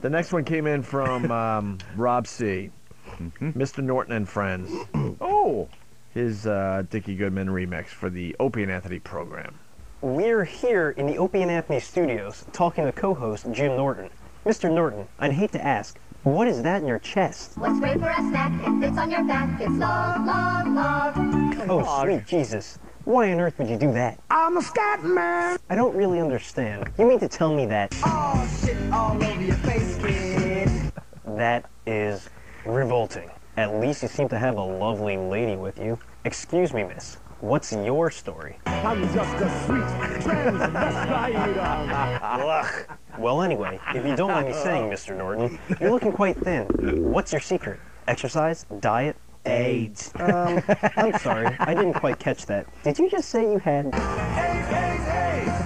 The next one came in from um, Rob C. Mr. Norton and Friends. Oh, His uh, Dickie Goodman remix for the Opie and Anthony program. We're here in the Opie and Anthony studios talking to co-host Jim Norton. Mr. Norton, I'd hate to ask, what is that in your chest? What's great for a snack? It fits on your back. It's love, love, love. Oh, sweet Jesus. Why on earth would you do that? I'm a scat man. I don't really understand. You mean to tell me that Oh, shit all over your face, kid. that is revolting? At least you seem to have a lovely lady with you. Excuse me, miss. What's your story? I'm just a sweet transvestite. Ugh. Well, anyway, if you don't mind me saying, Mr. Norton, you're looking quite thin. What's your secret? Exercise? Diet? AIDS. Um, I'm sorry, I didn't quite catch that. Did you just say you had?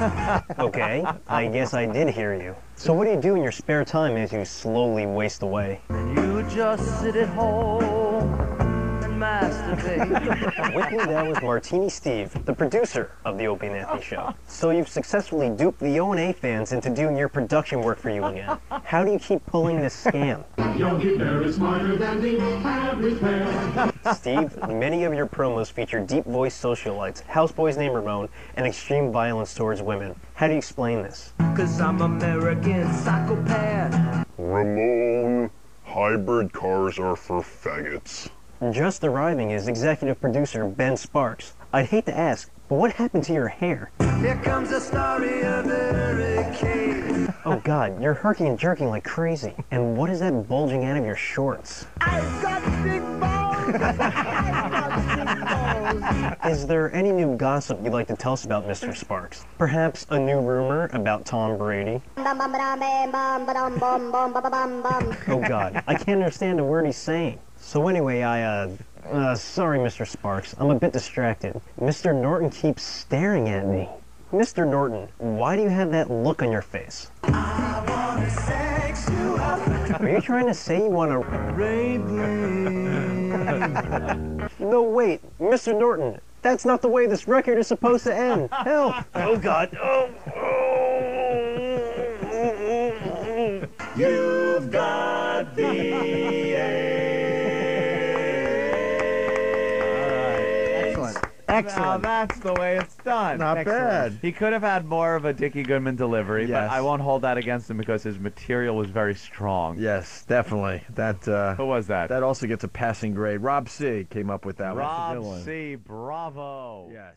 Okay, I guess I did hear you. So what do you do in your spare time as you slowly waste away? And you just sit at home and masturbate. With me that was Martini Steve, the producer of the Opie and Anthony Show. So you've successfully duped the O&A fans into doing your production work for you again. How do you keep pulling this scam? Yogi Bear is smarter than the average bear. Steve, many of your promos feature deep voice socialites, houseboys named Ramon, and extreme violence towards women. How do you explain this? Cause I'm American psychopath. Ramon, hybrid cars are for faggots. Just arriving is executive producer Ben Sparks. I'd hate to ask, but what happened to your hair? Here comes the story of the hurricane. Oh god, you're herking and jerking like crazy. And what is that bulging out of your shorts? I've got big bones. I've got big bones. Is there any new gossip you'd like to tell us about Mr. Sparks? Perhaps a new rumor about Tom Brady? Oh god, I can't understand a word he's saying. So anyway, I, uh, uh, sorry Mr. Sparks, I'm a bit distracted. Mr. Norton keeps staring at me. Mr. Norton, why do you have that look on your face? Are you trying to say you want to... rape me? No, wait, Mr. Norton, that's not the way this record is supposed to end. Help! Oh god, oh! Excellent. Now that's the way it's done. Not Excellent. bad. He could have had more of a Dickie Goodman delivery, but I won't hold that against him because his material was very strong. Yes, definitely. That uh, Who was that? that also gets a passing grade. Rob C. came up with that one. Rob C. Bravo. Yes.